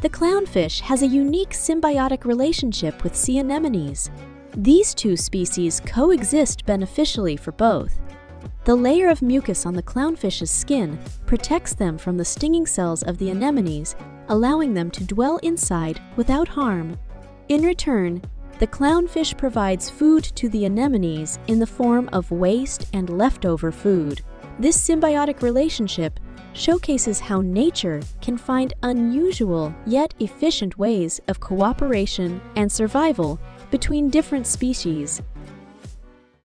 The clownfish has a unique symbiotic relationship with sea anemones. These two species coexist beneficially for both. The layer of mucus on the clownfish's skin protects them from the stinging cells of the anemones, allowing them to dwell inside without harm. In return, the clownfish provides food to the anemones in the form of waste and leftover food. This symbiotic relationship showcases how nature can find unusual yet efficient ways of cooperation and survival between different species.